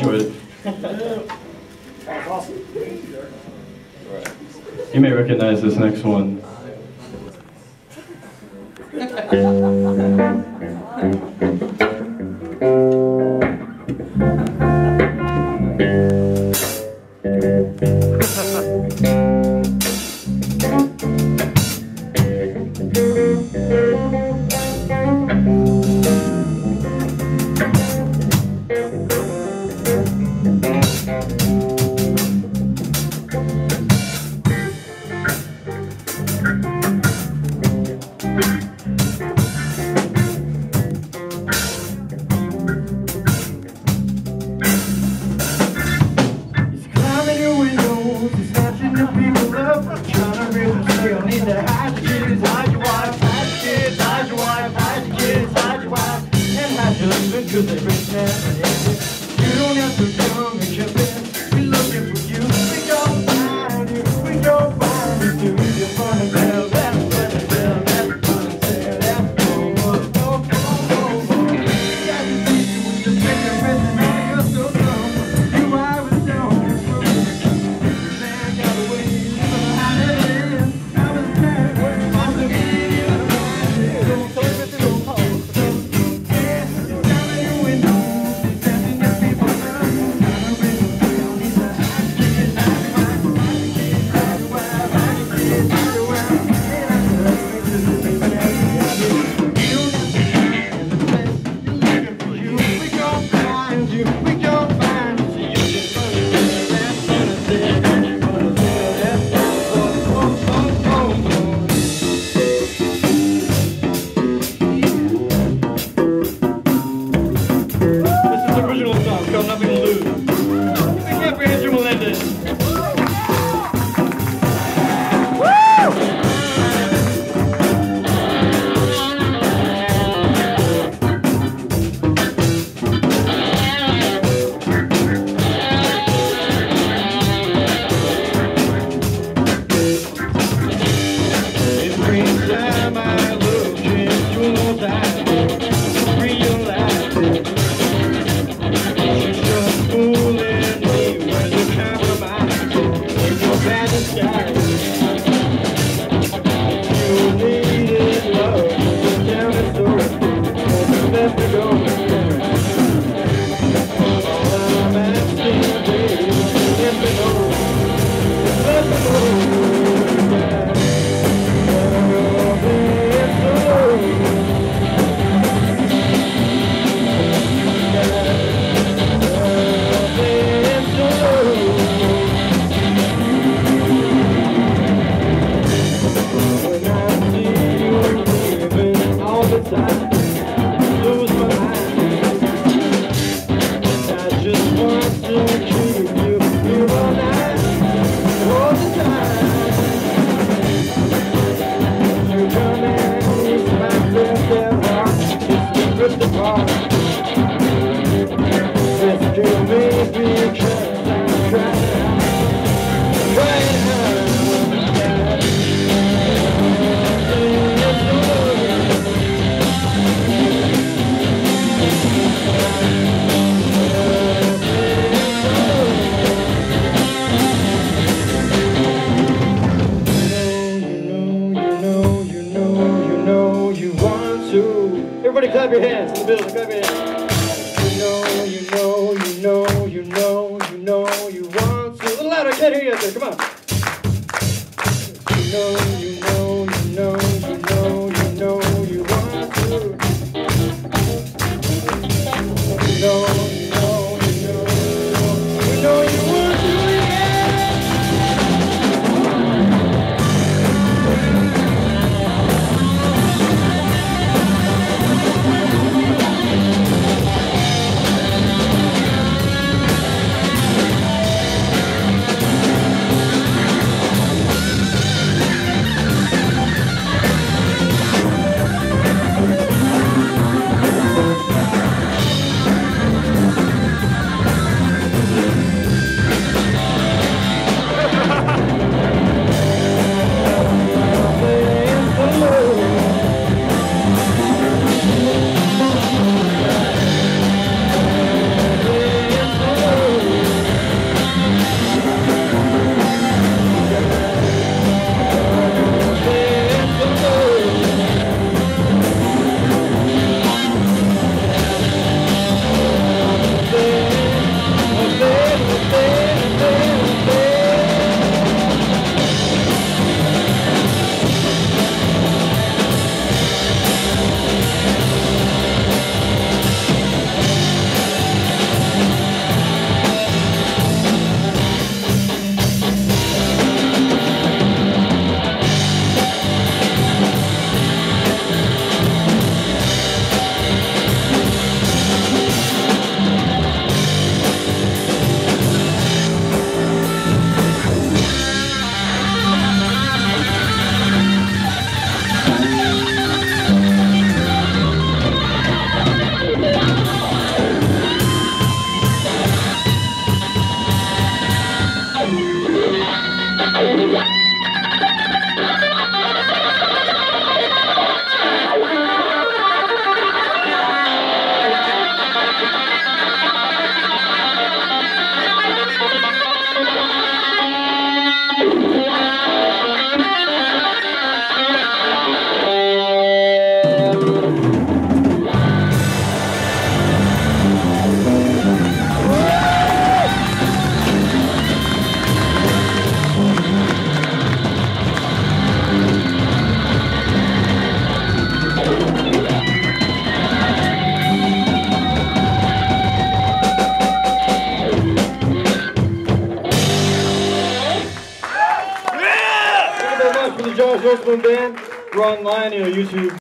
it. You may recognize this next one. Everybody clap your hands in the building. Clap your hands. You know, you know, you know, you know, you know, you want to. A little louder, I can't hear you out there. Come on. You know. Yeah. Postman Band. We're online, you know, YouTube.